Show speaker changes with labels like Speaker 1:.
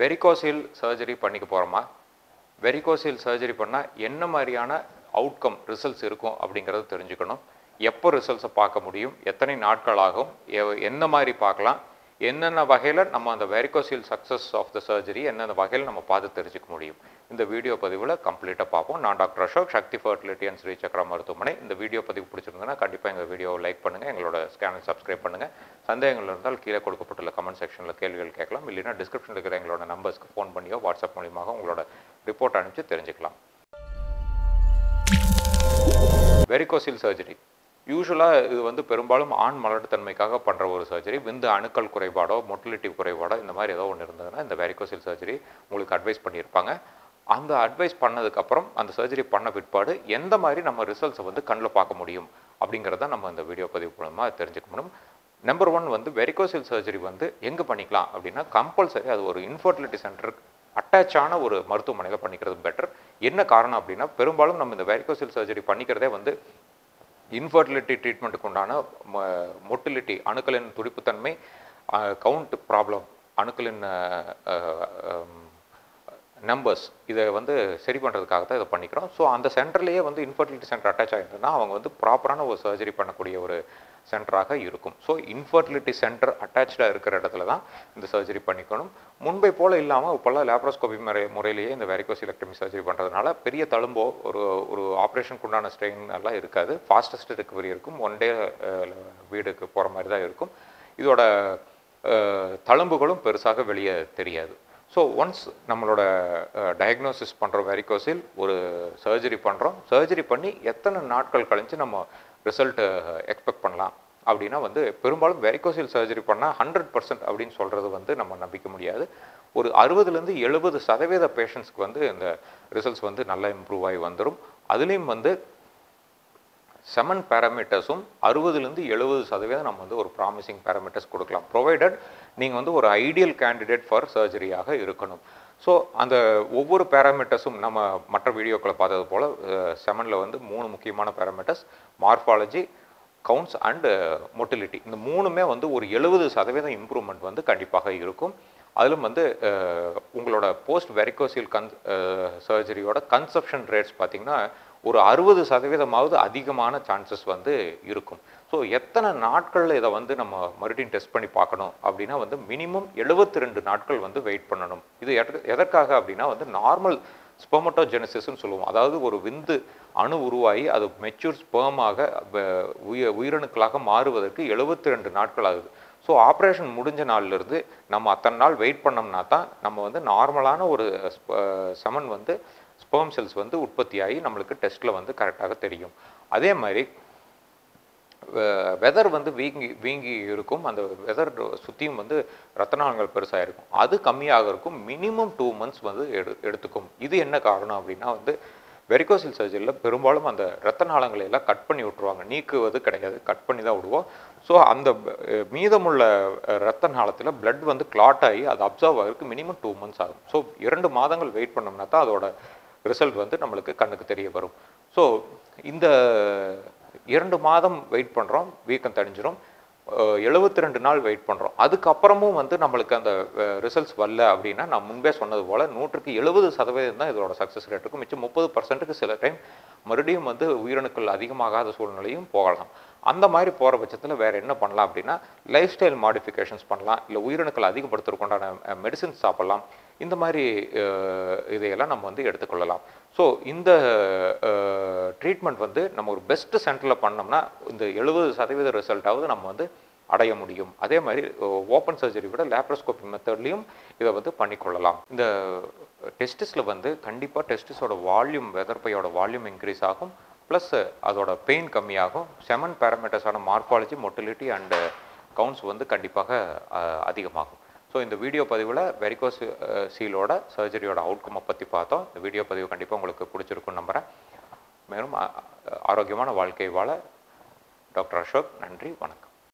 Speaker 1: Varicocele surgery பண்ணிக்க போகிறோமா varicocele surgery பண்ணால் என்ன மாதிரியான அவுட்கம் ரிசல்ட்ஸ் இருக்கும் அப்படிங்கிறத தெரிஞ்சுக்கணும். எப்போ ரிசல்ட்ஸை பார்க்க முடியும்? எத்தனை நாட்கள் ஆகும்? எந்த என்ன மாதிரி பார்க்கலாம்? என்னென்ன வகையில் நம்ம அந்த varicocele success of the surgery என்னென்ன வகையில் நம்ம பார்த்து தெரிஞ்சுக்க முடியும்? இந்த வீடியோ பதிவில் கம்ப்ளீட்டாக பார்ப்போம். நான் doctor Ashok Sakthi fertility and Sri மருத்துவமனை. இந்த வீடியோ பதிவு பிடிச்சிருந்ததுன்னா கண்டிப்பாக எங்கள் வீடியோவை லைக் பண்ணுங்கள் எங்களோட சேனல் சப்ஸ்கிரைப் பண்ணுங்கள் சந்தேகங்கள் இருந்தால் கீழே கொடுக்கப்பட்டுள்ள கமெண்ட் செக்ஷனில் கேள்விகள் கேட்கலாம். இல்லைன்னா டிஸ்கிரிப்ஷனில் இருக்கிற எங்களோட நம்பர்ஸ்க்கு ஃபோன் பண்ணியோ வாட்ஸ்அப் மூலியமாக உங்களோட ரிப்போர்ட் அனுப்பிச்சு தெரிஞ்சுக்கலாம். வெரிகோசில் சர்ஜரி யூஸ்வலாக இது வந்து பெரும்பாலும் ஆண் மலட்டுத்தன்மைக்காக பண்ணுற ஒரு சர்ஜரி விந்து அணுக்கள் குறைபாடோ மொட்டிலிட்டி குறைபாடோ இந்த மாதிரி ஏதோ ஒன்று இருந்ததுன்னா இந்த வெரிகோசில் சர்ஜரி உங்களுக்கு அட்வைஸ் பண்ணியிருப்பாங்க. அந்த அட்வைஸ் பண்ணதுக்கப்புறம் அந்த சர்ஜரி பண்ண பிற்பாடு எந்த மாதிரி நம்ம ரிசல்ட்ஸை வந்து கண்ணில் பார்க்க முடியும் அப்படிங்கிறத நம்ம இந்த வீடியோ பதிவு மூலமாக தெரிஞ்சுக்க முடியும். நம்பர் ஒன் வந்து வெரிகோசில் சர்ஜரி வந்து எங்கே பண்ணிக்கலாம் அப்படின்னா கம்பல்சரி அது ஒரு இன்ஃபர்டிலிட்டி சென்டர் அட்டாச்சான ஒரு மருத்துவமனையில் பண்ணிக்கிறது பெட்டர் என்ன காரணம் அப்படின்னா பெரும்பாலும் நம்ம இந்த வெரிகோசில் சர்ஜரி பண்ணிக்கிறதே வந்து இன்ஃபர்டிலிட்டி ட்ரீட்மெண்ட்டுக்கு உண்டான மொட்டிலிட்டி அணுக்களின் துடிப்புத்தன்மை கவுண்ட் ப்ராப்ளம் அணுக்களின் நம்பர்ஸ் இதை வந்து சரி பண்ணுறதுக்காக தான் இதை பண்ணிக்கிறோம். ஸோ அந்த சென்டர்லேயே வந்து இன்ஃபர்டிலிட்டி சென்டர் அட்டாச் ஆகிருந்ததுன்னா அவங்க வந்து ப்ராப்பரான ஒரு சர்ஜரி பண்ணக்கூடிய ஒரு சென்டராக இருக்கும். ஸோ இன்ஃபர்டிலிட்டி சென்டர் அட்டாச்சாக இருக்கிற இடத்துல தான் இந்த சர்ஜரி பண்ணிக்கணும். முன்பை போல் இல்லாமல் இப்போல்லாம் லேப்ரோஸ்கோபி முறை முறையிலேயே இந்த வெரிகோசிலக்டமி சர்ஜரி பண்ணுறதுனால பெரிய தழும்போ ஒரு ஒரு ஆப்ரேஷனுக்கு உண்டான ஸ்ட்ரெயின் எல்லாம் இருக்காது. ஃபாஸ்டஸ்ட் ரெக்கவரி இருக்கும். ஒன் டே வீடுக்கு போகிற மாதிரி தான் இருக்கும். இதோட தழும்புகளும் பெருசாக வெளியே தெரியாது. ஸோ ஒன்ஸ் நம்மளோட டயக்னோசிஸ் பண்ணுறோம் வெரிகோசில் ஒரு சர்ஜரி பண்ணுறோம் சர்ஜரி பண்ணி எத்தனை நாட்கள் கழிஞ்சு நம்ம ரிசல்ட்டு எக்ஸ்பெக்ட் பண்ணலாம்? அப்படின்னா வந்து பெரும்பாலும் வெரிகோசில் சர்ஜரி பண்ணால் ஹண்ட்ரட் பர்சன்ட் அப்படின்னு சொல்கிறது வந்து நம்ம நம்பிக்க முடியாது. ஒரு அறுபதுலேருந்து எழுபது சதவீத பேஷண்ட்ஸ்க்கு வந்து இந்த ரிசல்ட்ஸ் வந்து நல்லா இம்ப்ரூவ் ஆகி வந்துடும் அதுலேயும் வந்து செமன் பேராமீட்டர்ஸும் அறுபதுலேருந்து எழுபது சதவீதம் நம்ம வந்து ஒரு ப்ராமிசிங் பேராமீட்டர்ஸ் கொடுக்கலாம். ப்ரொவைடட் நீங்கள் வந்து ஒரு ஐடியல் கேண்டிடேட் ஃபார் சர்ஜரியாக இருக்கணும். ஸோ அந்த ஒவ்வொரு பேராமீட்டர்ஸும் நம்ம மற்ற வீடியோக்களை பார்த்தது போல் செமனில் வந்து மூணு முக்கியமான parameters morphology counts and motility இந்த மூணுமே வந்து ஒரு எழுபது சதவீதம் இம்ப்ரூவ்மெண்ட் வந்து கண்டிப்பாக இருக்கும். அதிலும் வந்து உங்களோட போஸ்ட் வெரிகோசியல் கன் சர்ஜரியோட கன்சப்ஷன் ரேட்ஸ் பார்த்தீங்கன்னா ஒரு அறுபது சதவீதமாவது அதிகமான சான்சஸ் வந்து இருக்கும். ஸோ எத்தனை நாட்களில் இதை வந்து நம்ம மறுபடியும் டெஸ்ட் பண்ணி பார்க்கணும்? அப்படின்னா வந்து மினிமம் எழுபத்தி ரெண்டு நாட்கள் வந்து வெயிட் பண்ணணும். இது எதற்காக அப்படின்னா வந்து நார்மல் ஸ்பெமட்டோஜெனசிஸ்ன்னு சொல்லுவோம். அதாவது ஒரு விந்து அணு உருவாகி அது மெச்சூர் ஸ்பேமாக உய உயிரணுக்களாக மாறுவதற்கு எழுபத்தி ரெண்டு நாட்கள் ஆகுது. ஸோ ஆப்ரேஷன் முடிஞ்ச நாள்லேருந்து நம்ம அத்தனை நாள் வெயிட் பண்ணோம்னா தான் நம்ம வந்து நார்மலான ஒரு செமன் வந்து ஸ்பெர்ம் செல்ஸ் வந்து உற்பத்தியாகி நம்மளுக்கு டெஸ்ட்டில் வந்து கரெக்டாக தெரியும். அதே மாதிரி வெதர் வந்து வீங்கி வீங்கி இருக்கும். அந்த வெதர் சுற்றியும் வந்து ரத்த நாளங்கள் பெருசாக இருக்கும். அது கம்மியாக இருக்கும். மினிமம் டூ மந்த்ஸ் வந்து எடு எடுத்துக்கும். இது என்ன காரணம் அப்படின்னா வந்து வெரிகோசில் சர்ஜரியில் பெரும்பாலும் அந்த ரத்த நாளங்களை எல்லாம் கட் பண்ணி விட்ருவாங்க நீக்குவது கிடையாது. கட் பண்ணி தான் விடுவோம். ஸோ அந்த மீதமுள்ள ரத்த நாளத்தில் பிளட் வந்து கிளாட் ஆகி அது அப்சர்வ் ஆகிறதுக்கு மினிமம் டூ மந்த்ஸ் ஆகும். ஸோ இரண்டு மாதங்கள் வெயிட் பண்ணோம்னா தான் அதோட ரிசல்ட் வந்து நம்மளுக்கு கண்ணுக்கு தெரிய வரும். ஸோ இந்த இரண்டு மாதம் வெயிட் பண்ணுறோம் வீக்கம் தணிஞ்சிரும். எழுபத்தி ரெண்டு நாள் வெயிட் பண்ணுறோம் அதுக்கப்புறமும் வந்து நம்மளுக்கு அந்த ரிசல்ட்ஸ் வரல அப்படின்னா நான் முன்பே சொன்னது போல் நூற்றுக்கு எழுபது சதவீதம் தான் இதோட சக்ஸஸ் ரேட் இருக்கும். மிச்சம் முப்பது பர்சன்ட்டுக்கு சில டைம் மறுபடியும் வந்து உயிரணுக்கள் அதிகமாகாத சூழ்நிலையும் போகலாம். அந்த மாதிரி போகிற பட்சத்தில் வேறு என்ன பண்ணலாம் அப்படின்னா லைஃப் ஸ்டைல் மாடிஃபிகேஷன்ஸ் பண்ணலாம். இல்லை உயிரணுக்கள் அதிகப்படுத்துறதுக்குண்டான மெடிசின்ஸ் சாப்பிட்லாம். இந்த மாதிரி இதையெல்லாம் நம்ம வந்து எடுத்துக்கொள்ளலாம். ஸோ இந்த ட்ரீட்மெண்ட் வந்து நம்ம ஒரு பெஸ்ட் சென்டரில் பண்ணோம்னா இந்த எழுபது சதவீத ரிசல்ட்டாவது நம்ம வந்து அடைய முடியும். அதே மாதிரி ஓப்பன் சர்ஜரி விட லேப்ரோஸ்கோபிக் மெத்தட்லேயும் இதை வந்து பண்ணிக்கொள்ளலாம். இந்த டெஸ்டிஸில் வந்து கண்டிப்பாக டெஸ்டிஸோட வால்யூம் வெதர்பையோட வால்யூம் இன்க்ரீஸ் ஆகும். ப்ளஸ் அதோட பெயின் கம்மியாகும். செமன் பேராமீட்டர்ஸான மார்பாலஜி மொட்டிலிட்டி அண்டு கவுண்ட்ஸ் வந்து கண்டிப்பாக அதிகமாகும். ஸோ இந்த வீடியோ பதிவில் வெரிகோஸ் சீலோட சர்ஜரியோட அவுட்கம்மை பற்றி பார்த்தோம். இந்த வீடியோ பதிவு கண்டிப்பாக உங்களுக்கு பிடிச்சிருக்குன்னு நம்புகிறேன் மேலும் ஆரோக்கியமான வாழ்க்கை வாழ டாக்டர் அசோக் நன்றி வணக்கம்.